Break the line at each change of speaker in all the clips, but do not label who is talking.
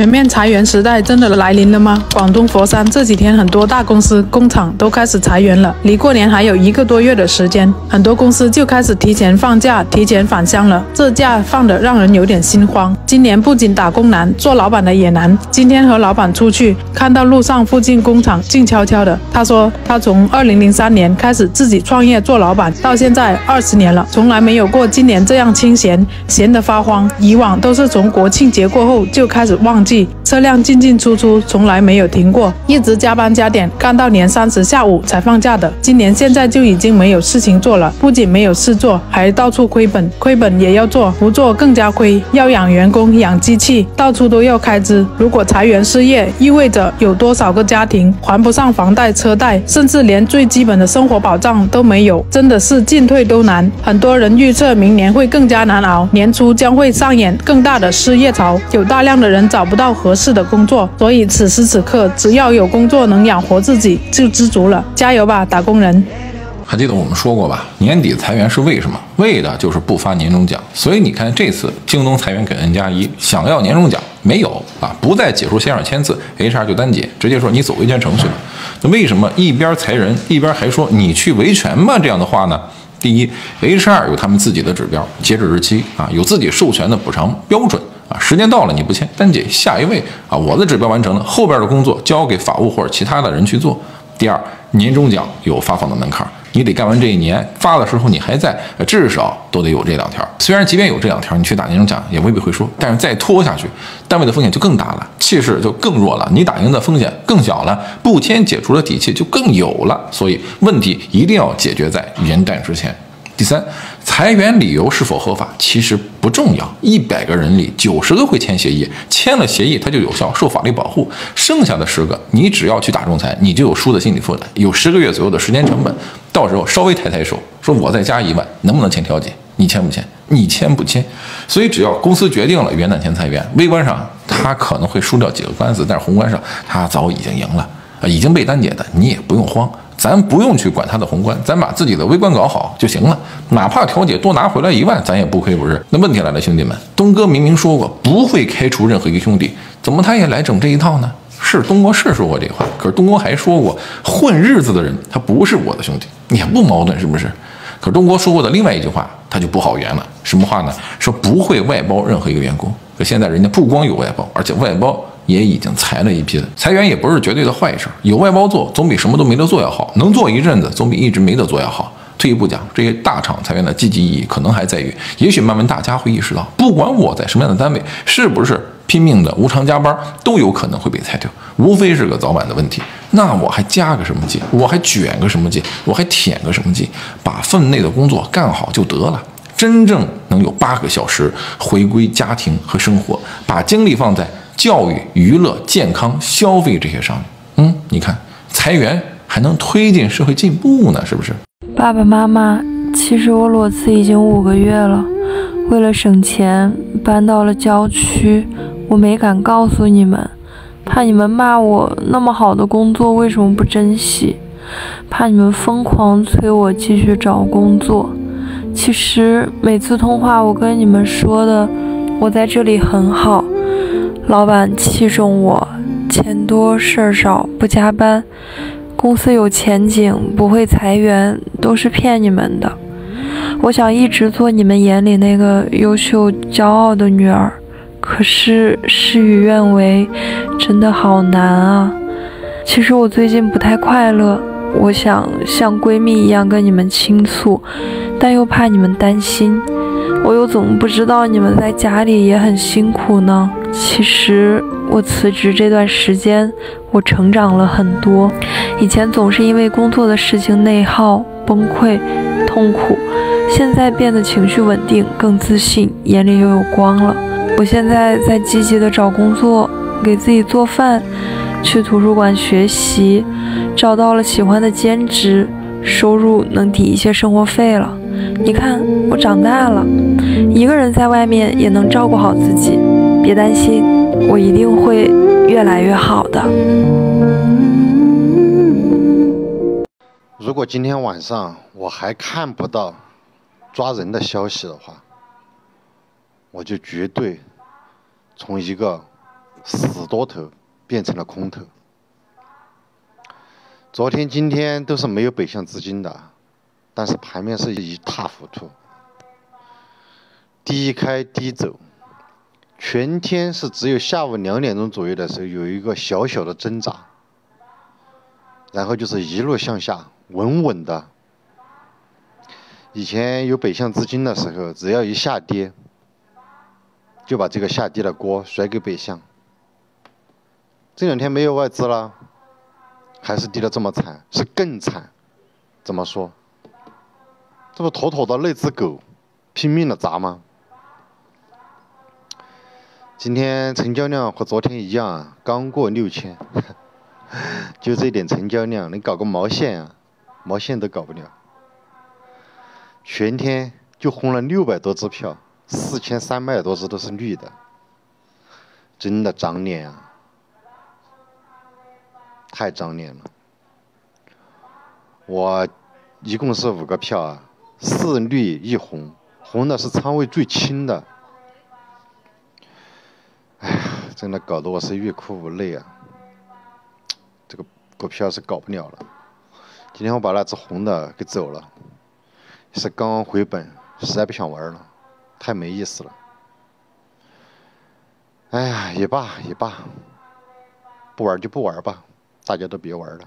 全面裁员时代真的来临了吗？广东佛山这几天很多大公司、工厂都开始裁员了，离过年还有一个多月的时间，很多公司就开始提前放假、提前返乡了。这假放的让人有点心慌。今年不仅打工难，做老板的也难。今天和老板出去，看到路上附近工厂静悄悄的。他说，他从二零零三年开始自己创业做老板，到现在二十年了，从来没有过今年这样清闲，闲得发慌。以往都是从国庆节过后就开始旺季，车辆进进出出，从来没有停过，一直加班加点，干到年三十下午才放假的。今年现在就已经没有事情做了，不仅没有事做，还到处亏本，亏本也要做，不做更加亏，要养员工、养机器，到处都要开支。如果裁员失业，意味着有多少个家庭还不上房贷、车贷，甚至连最基本的生活保障都没有，真的是进退都难。很多人预测明年会更加难熬，年初将会上演更大的失业潮，有大量的人找不到到合适的工作，所以此时此刻，只要有工作能养活自己，就知足了。加油吧，打工人！
还记得我们说过吧？年底裁员是为什么？为的就是不发年终奖。所以你看，这次京东裁员给 N 加一，想要年终奖没有啊？不再解除线上签字，HR 就单解，直接说你走维权程序吧。那为什么一边裁人，一边还说你去维权吧？这样的话呢？第一，HR 有他们自己的指标，截止日期啊，有自己授权的补偿标准啊，时间到了你不签，单解下一位啊，我的指标完成了，后边的工作交给法务或者其他的人去做。第二，年终奖有发放的门槛。你得干完这一年，发的时候你还在，至少都得有这两条。虽然即便有这两条，你去打年终奖也未必会说，但是再拖下去，单位的风险就更大了，气势就更弱了，你打赢的风险更小了，不签解除的底气就更有了。所以问题一定要解决在元旦之前。第三，裁员理由是否合法其实不重要，一百个人里九十个会签协议，签了协议它就有效，受法律保护。剩下的十个，你只要去打仲裁，你就有输的心理负担，有十个月左右的时间成本。到时候稍微抬抬手，说我再加一万，能不能签调解？你签不签？你签不签？所以只要公司决定了元旦前裁员，微观上他可能会输掉几个官司，但是宏观上他早已经赢了啊，已经被单解的，你也不用慌。咱不用去管他的宏观，咱把自己的微观搞好就行了。哪怕调解多拿回来一万，咱也不亏，不是？那问题来了，兄弟们，东哥明明说过不会开除任何一个兄弟，怎么他也来整这一套呢？是东哥是说过这话，可是东哥还说过，混日子的人他不是我的兄弟，也不矛盾，是不是？可是东哥说过的另外一句话，他就不好圆了。什么话呢？说不会外包任何一个员工。可现在人家不光有外包，而且外包。也已经裁了一批了，裁员也不是绝对的坏事，有外包做总比什么都没得做要好，能做一阵子总比一直没得做要好。退一步讲，这些大厂裁员的积极意义可能还在于，也许慢慢大家会意识到，不管我在什么样的单位，是不是拼命的无偿加班，都有可能会被裁掉，无非是个早晚的问题。那我还加个什么劲？我还卷个什么劲？我还舔个什么劲？把分内的工作干好就得了，真正能有八个小时回归家庭和生活，把精力放在。教育、娱乐、健康、消费这些上面，嗯，你看裁员还能推进社会进步呢，是不是？
爸爸妈妈，其实我裸辞已经五个月了，为了省钱搬到了郊区，我没敢告诉你们，怕你们骂我那么好的工作为什么不珍惜，怕你们疯狂催我继续找工作。其实每次通话我跟你们说的，我在这里很好。老板器重我，钱多事儿少，不加班，公司有前景，不会裁员，都是骗你们的。我想一直做你们眼里那个优秀、骄傲的女儿，可是事与愿违，真的好难啊。其实我最近不太快乐，我想像闺蜜一样跟你们倾诉，但又怕你们担心。我又怎么不知道你们在家里也很辛苦呢？其实我辞职这段时间，我成长了很多。以前总是因为工作的事情内耗、崩溃、痛苦，现在变得情绪稳定、更自信，眼里又有光了。我现在在积极的找工作，给自己做饭，去图书馆学习，找到了喜欢的兼职，收入能抵一些生活费了。你看，我长大了，一个人在外面也能照顾好自己。别担心，我一定会越来越好的。
如果今天晚上我还看不到抓人的消息的话，我就绝对从一个死多头变成了空头。昨天、今天都是没有北向资金的，但是盘面是一塌糊涂，低开低走，全天是只有下午两点钟左右的时候有一个小小的挣扎，然后就是一路向下，稳稳的。以前有北向资金的时候，只要一下跌，就把这个下跌的锅甩给北向。这两天没有外资了。还是跌得这么惨，是更惨。怎么说？这不妥妥的那只狗拼命的砸吗？今天成交量和昨天一样，刚过六千，就这点成交量，能搞个毛线啊？毛线都搞不了。全天就轰了六百多只票，四千三百多只都是绿的，真的长脸啊！太长脸了！我一共是五个票啊，四绿一红，红的是仓位最轻的。哎呀，真的搞得我是欲哭无泪啊！这个股票是搞不了了。今天我把那只红的给走了，是刚刚回本，实在不想玩了，太没意思了。哎呀，也罢也罢，不玩就不玩吧。大家都别玩了。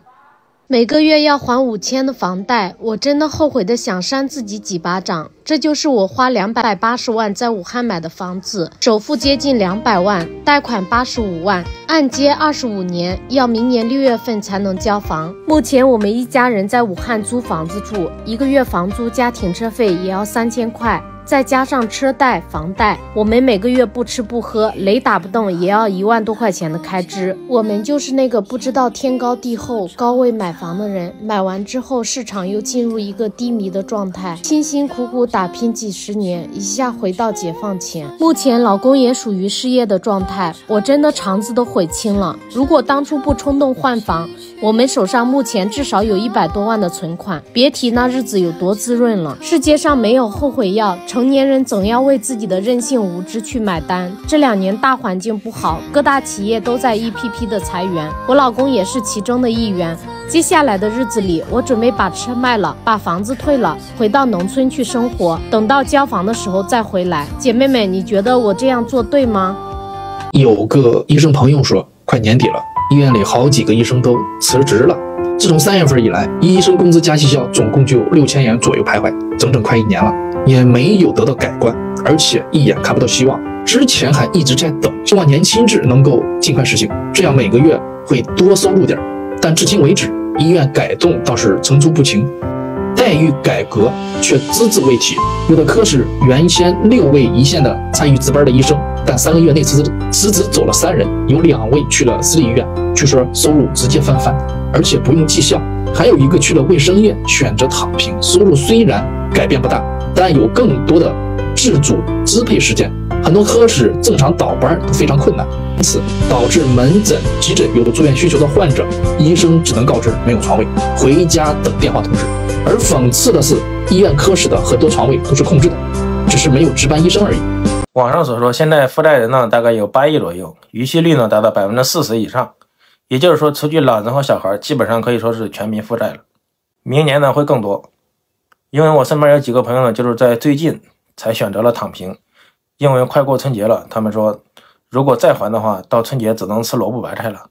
每个月要还五千的房贷，我真的后悔的想扇自己几巴掌。这就是我花两百八十万在武汉买的房子，首付接近两百万，贷款八十五万，按揭二十五年，要明年六月份才能交房。目前我们一家人在武汉租房子住，一个月房租加停车费也要三千块。再加上车贷、房贷，我们每个月不吃不喝，雷打不动也要一万多块钱的开支。我们就是那个不知道天高地厚、高位买房的人。买完之后，市场又进入一个低迷的状态。辛辛苦苦打拼几十年，一下回到解放前。目前老公也属于失业的状态，我真的肠子都悔青了。如果当初不冲动换房，我们手上目前至少有一百多万的存款，别提那日子有多滋润了。世界上没有后悔药。成年人总要为自己的任性无知去买单。这两年大环境不好，各大企业都在一批批的裁员，我老公也是其中的一员。接下来的日子里，我准备把车卖了，把房子退了，回到农村去生活。等到交房的时候再回来。姐妹们，你觉得我这样做对吗？
有个医生朋友说，快年底了，医院里好几个医生都辞职了。自从三月份以来，医生工资加绩效总共就六千元左右徘徊，整整快一年了。也没有得到改观，而且一眼看不到希望。之前还一直在等，希望年轻制能够尽快实行，这样每个月会多收入点。但至今为止，医院改动倒是层出不穷，待遇改革却只字未提。有的科室原先六位一线的参与值班的医生，但三个月内辞职辞职走了三人，有两位去了私立医院，据说收入直接翻番，而且不用绩效。还有一个去了卫生院，选择躺平，收入虽然改变不大。但有更多的自主支配时间，很多科室正常倒班都非常困难，因此导致门诊、急诊有住院需求的患者，医生只能告知没有床位，回家等电话通知。而讽刺的是，医院科室的很多床位都是空置的，只是没有值班医生而已。
网上所说，现在负债人呢大概有八亿左右，逾期率呢达到百分之四十以上，也就是说，除去老人和小孩，基本上可以说是全民负债了。明年呢会更多。因为我身边有几个朋友呢，就是在最近才选择了躺平，因为快过春节了，他们说如果再还的话，到春节只能吃萝卜白菜了，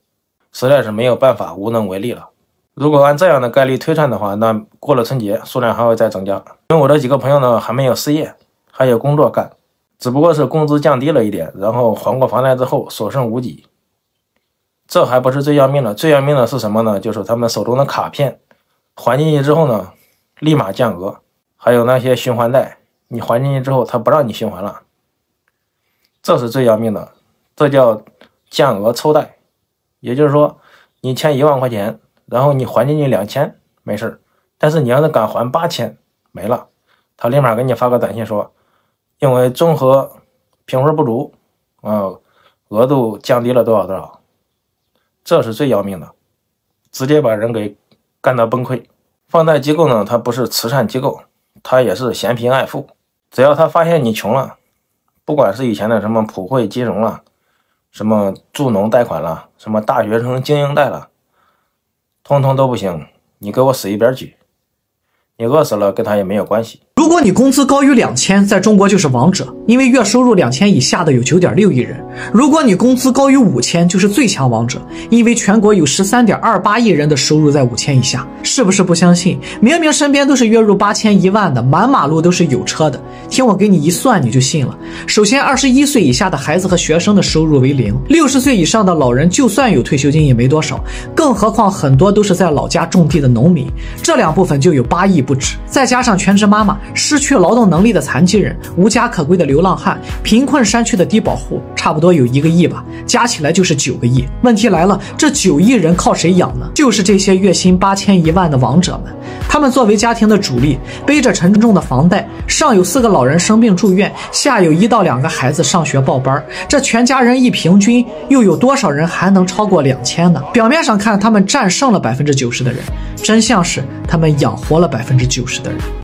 实在是没有办法，无能为力了。如果按这样的概率推算的话，那过了春节数量还会再增加。因为我的几个朋友呢还没有失业，还有工作干，只不过是工资降低了一点，然后还过房贷之后所剩无几。这还不是最要命的，最要命的是什么呢？就是他们手中的卡片还进去之后呢？立马降额，还有那些循环贷，你还进去之后，他不让你循环了，这是最要命的，这叫降额抽贷。也就是说，你欠一万块钱，然后你还进去两千，没事但是你要是敢还八千，没了，他立马给你发个短信说，因为综合评分不足，啊，额度降低了多少多少，这是最要命的，直接把人给干到崩溃。放贷机构呢，它不是慈善机构，它也是嫌贫爱富。只要他发现你穷了，不管是以前的什么普惠金融了，什么助农贷款了，什么大学生精英贷了，通通都不行，你给我死一边去！你饿死了跟他也没有关系。
如果你工资高于两千，在中国就是王者，因为月收入两千以下的有九点六亿人。如果你工资高于五千，就是最强王者，因为全国有十三点二八亿人的收入在五千以下。是不是不相信？明明身边都是月入八千一万的，满马路都是有车的。听我给你一算，你就信了。首先，二十一岁以下的孩子和学生的收入为零，六十岁以上的老人就算有退休金也没多少，更何况很多都是在老家种地的农民，这两部分就有八亿不止。再加上全职妈妈。失去劳动能力的残疾人、无家可归的流浪汉、贫困山区的低保户，差不多有一个亿吧，加起来就是九个亿。问题来了，这九亿人靠谁养呢？就是这些月薪八千一万的王者们。他们作为家庭的主力，背着沉重的房贷，上有四个老人生病住院，下有一到两个孩子上学报班。这全家人一平均，又有多少人还能超过两千呢？表面上看，他们战胜了百分之九十的人，真相是他们养活了百分之九十的人。